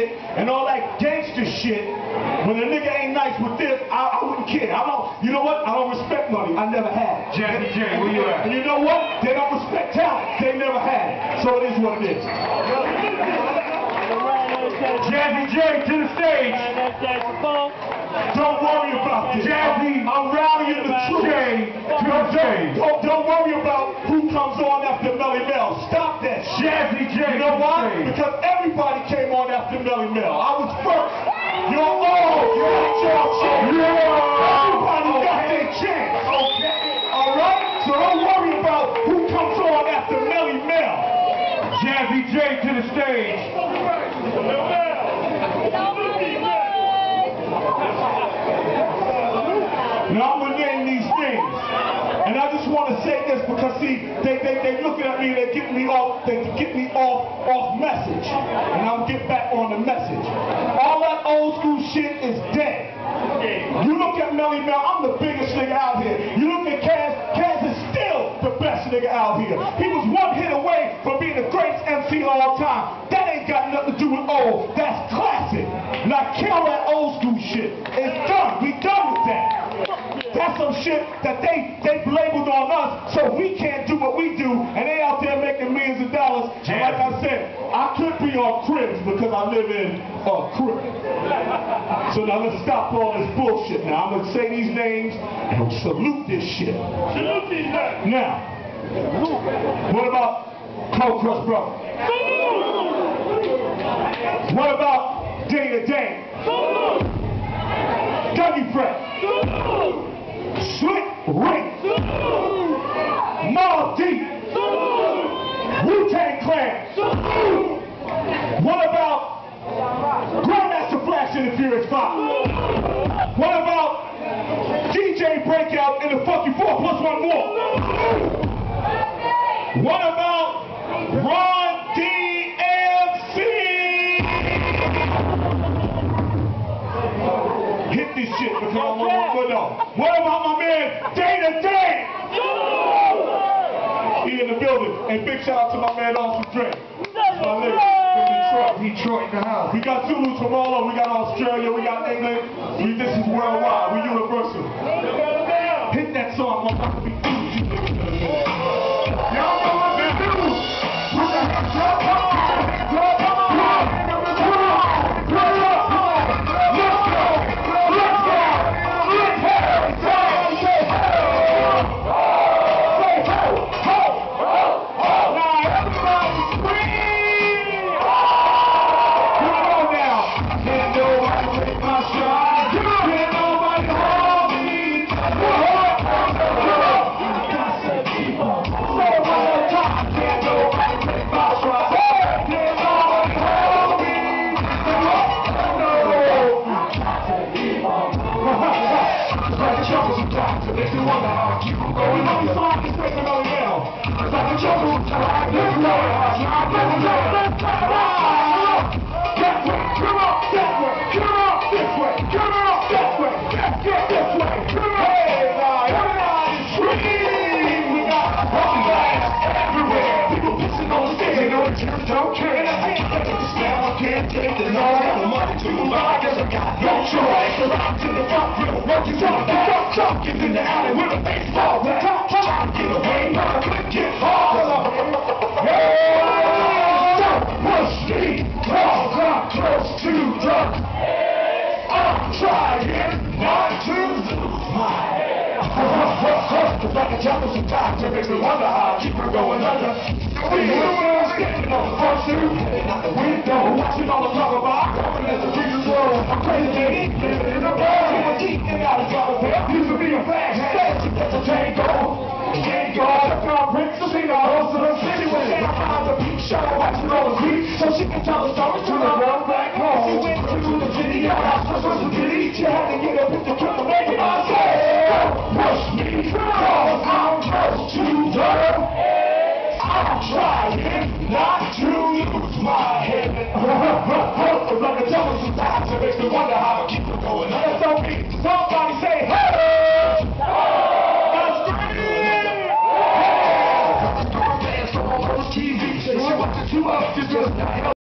shit and all that gangster shit, when a nigga ain't nice with this, I, I wouldn't care. I don't, you know what? I don't respect money. I never had it. Jazzy Jay, where you at? And you know what? They don't respect talent. They never had it. So it is what it is. Jazzy Jay to the stage. Don't worry about this. Jazzy I'm rallying the to the Don't, don't, don't worry about who comes on after Melle Mel. Stop that shit. Jazzy Jay You know why? Because everybody came on after Melle Mel. I was first. You're old. You got your chance. Everybody got their chance. Okay. All right? So don't worry about who comes on after Melle Mel. Jazzy Jay to the stage. Now I'm gonna name these things. And I just want to say this because see, they they they looking at me, they get me off, they get me off off message. And I'm get back on the message. All that old school shit is dead. You look at Melle Mel, I'm the biggest nigga out here. You look at Caz, Caz is still the best nigga out here. He was one hit away from being the greatest MC of all time. That ain't got nothing to do with old. That's classic. Now kill that old school shit. It's done. We done with that. That's some shit that they they labeled on us, so we can't do what we do, and they out there making millions of dollars. And like I said, I could be on cribs because I live in a crib. So now let's stop all this bullshit. Now I'm gonna say these names and salute this shit. Salute these names. Now, what about Cold Crush Brother? What about Day to Day? Dougie Fresh? What about DJ Breakout in the Funky 4 plus one more? What about Run-DMC? Hit this shit because I want to know. What about my man Day to Day? He in the building. And big shout out to my man Austin Dre. My nigga from Detroit. In the house. We got Zulu over. We got Australia. We got England. We, this is worldwide. We universal. Hit that song. Is in the alley with a baseball bat. It's like a jungle sometimes, it makes me wonder how I keep from going under. We were standing on the front stoop, looking out the window, watching all the talk about going as the Jesus roll. I'm crazy, living in a bar, in a deep and out of trouble. Used to be a flag, said to get the tango. Tango, took my Prince to see the host of the city with it. behind the peep show, watching all the creeps, so she can tell the story to the girl back home. She went to the video, house was a pity. She had to get up with the trying not to lose my head. like a sometimes, it makes me wonder how I keep it going. Okay. Somebody say, hey!